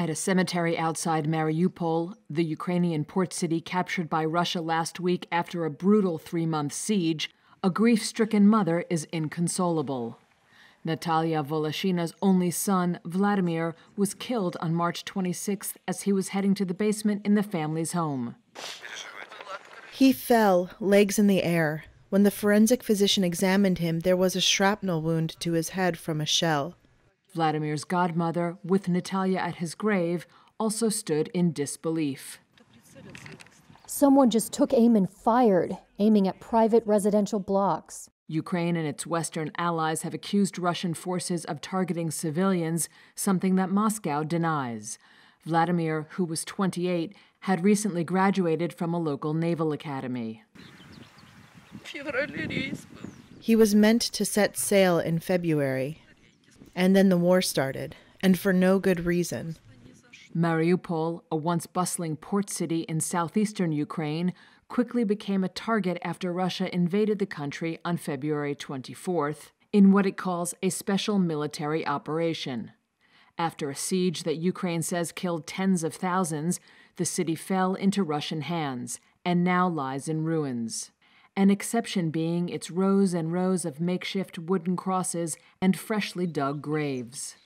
At a cemetery outside Mariupol, the Ukrainian port city captured by Russia last week after a brutal three month siege, a grief stricken mother is inconsolable. Natalya Voloshina's only son, Vladimir, was killed on March 26th as he was heading to the basement in the family's home. He fell, legs in the air. When the forensic physician examined him, there was a shrapnel wound to his head from a shell. Vladimir's godmother, with Natalya at his grave, also stood in disbelief. Someone just took aim and fired, aiming at private residential blocks. Ukraine and its Western allies have accused Russian forces of targeting civilians, something that Moscow denies. Vladimir, who was 28, had recently graduated from a local naval academy. He was meant to set sail in February. And then the war started, and for no good reason. Mariupol, a once bustling port city in southeastern Ukraine, quickly became a target after Russia invaded the country on February 24th in what it calls a special military operation. After a siege that Ukraine says killed tens of thousands, the city fell into Russian hands and now lies in ruins an exception being its rows and rows of makeshift wooden crosses and freshly dug graves.